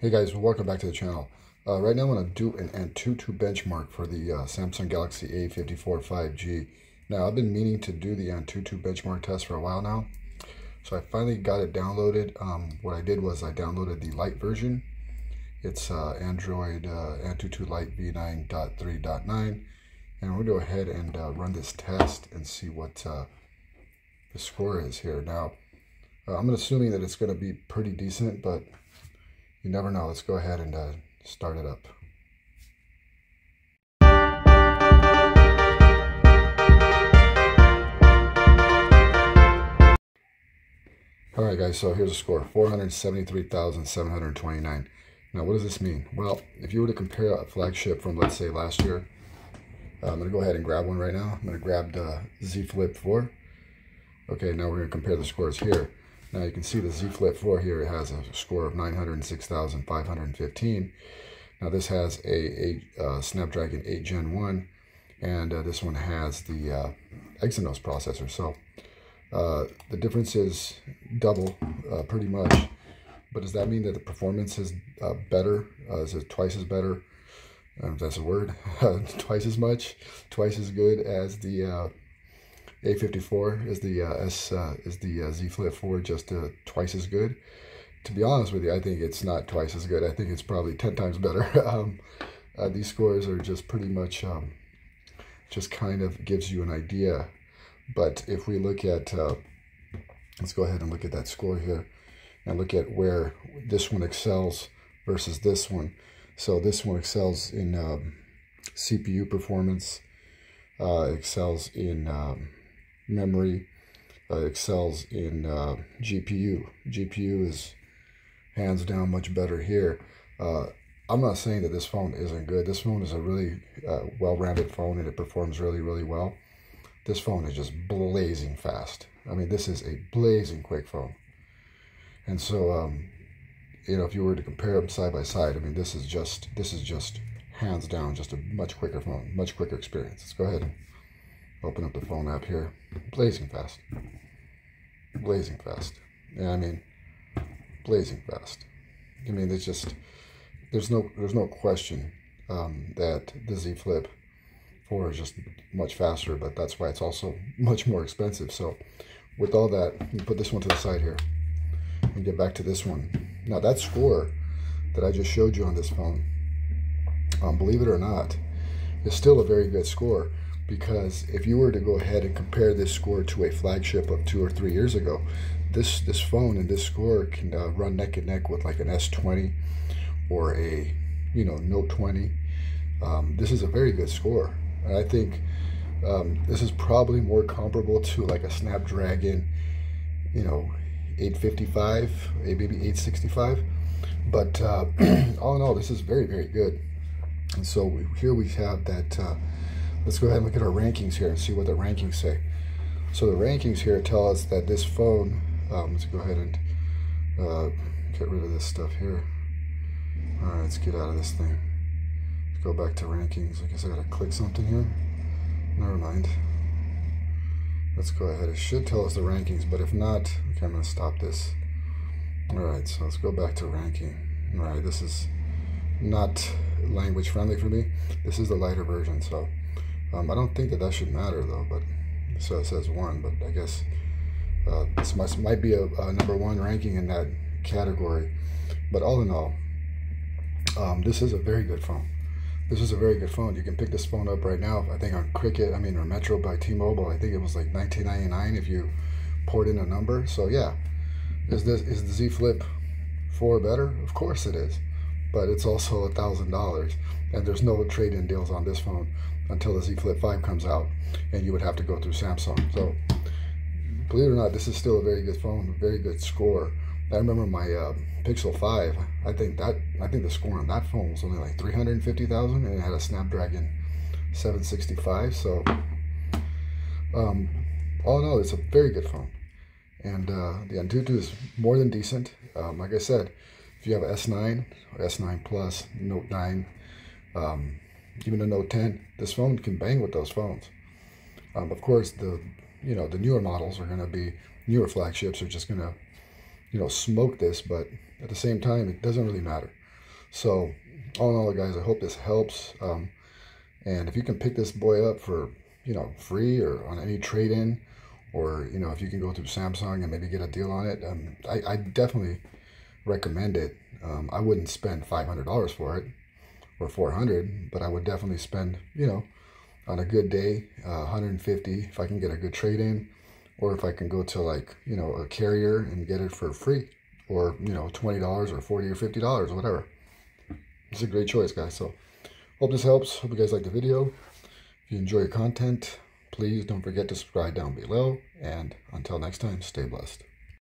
Hey guys, welcome back to the channel. Uh, right now I'm going to do an Antutu benchmark for the uh, Samsung Galaxy A54 5G. Now I've been meaning to do the Antutu benchmark test for a while now. So I finally got it downloaded. Um, what I did was I downloaded the light version. It's uh, Android uh, Antutu Lite v9.3.9. And we'll go ahead and uh, run this test and see what uh, the score is here. Now, I'm assuming that it's going to be pretty decent, but you never know. Let's go ahead and uh, start it up. All right, guys, so here's the score, 473,729. Now, what does this mean? Well, if you were to compare a flagship from, let's say, last year, uh, I'm going to go ahead and grab one right now. I'm going to grab the Z Flip 4. Okay, now we're going to compare the scores here. Now you can see the Z Flip 4 here it has a score of 906,515. Now this has a, a uh, Snapdragon 8 Gen 1 and uh, this one has the uh, Exynos processor. So uh, the difference is double uh, pretty much. But does that mean that the performance is uh, better? is it twice as better? that's a word. twice as much, twice as good as the a54 is the uh, S uh, is the uh, Z Flip 4 just uh, twice as good. To be honest with you, I think it's not twice as good. I think it's probably 10 times better. um, uh, these scores are just pretty much um, just kind of gives you an idea. But if we look at, uh, let's go ahead and look at that score here and look at where this one excels versus this one. So this one excels in um, CPU performance, excels in um, memory uh, excels in uh, GPU. GPU is hands down much better here. Uh, I'm not saying that this phone isn't good. This phone is a really uh, well-rounded phone and it performs really, really well. This phone is just blazing fast. I mean, this is a blazing quick phone. And so, um, you know, if you were to compare them side by side, I mean, this is just, this is just hands down, just a much quicker phone, much quicker experience. Let's go ahead Open up the phone app here. Blazing fast. Blazing fast. Yeah, I mean, blazing fast. I mean, there's just there's no there's no question um, that the Z Flip 4 is just much faster, but that's why it's also much more expensive. So, with all that, you put this one to the side here and get back to this one. Now, that score that I just showed you on this phone, um, believe it or not, is still a very good score because if you were to go ahead and compare this score to a flagship of two or three years ago, this this phone and this score can uh, run neck and neck with like an S20 or a you know Note 20. Um, this is a very good score, and I think um, this is probably more comparable to like a Snapdragon, you know, 855, maybe 865. But uh, all in all, this is very very good. And so we, here we have that. Uh, Let's go ahead and look at our rankings here and see what the rankings say. So the rankings here tell us that this phone, um, let's go ahead and uh, get rid of this stuff here. All right, let's get out of this thing. Let's go back to rankings. I guess I gotta click something here. Never mind. Let's go ahead. It should tell us the rankings, but if not, okay, I'm gonna stop this. All right, so let's go back to ranking. All right, this is not language friendly for me. This is the lighter version, so um, I don't think that that should matter though, but so it says one, but I guess uh, this must, might be a, a, number one ranking in that category. But all in all, um, this is a very good phone. This is a very good phone. You can pick this phone up right now. I think on Cricket, I mean, or Metro by T-Mobile. I think it was like 19.99 if you poured in a number. So yeah, is this is the Z Flip 4 better? Of course it is, but it's also a thousand dollars, and there's no trade-in deals on this phone until the Z Flip 5 comes out, and you would have to go through Samsung. So, believe it or not, this is still a very good phone, a very good score. I remember my uh, Pixel 5. I think that I think the score on that phone was only like 350,000, and it had a Snapdragon 765. So, um, all in all, it's a very good phone, and uh, the Antutu is more than decent. Um, like I said, if you have S9 or S9 Plus, Note 9. Um, even a Note 10, this phone can bang with those phones. Um, of course, the you know the newer models are going to be newer flagships are just going to you know smoke this, but at the same time, it doesn't really matter. So, all in all, guys, I hope this helps. Um, and if you can pick this boy up for, you know, free or on any trade-in, or, you know, if you can go through Samsung and maybe get a deal on it, um, I, I definitely recommend it. Um, I wouldn't spend $500 for it or 400 but I would definitely spend, you know, on a good day, uh, 150 if I can get a good trade-in, or if I can go to like, you know, a carrier and get it for free, or, you know, $20 or 40 or $50, whatever. It's a great choice, guys. So hope this helps. Hope you guys like the video. If you enjoy your content, please don't forget to subscribe down below. And until next time, stay blessed.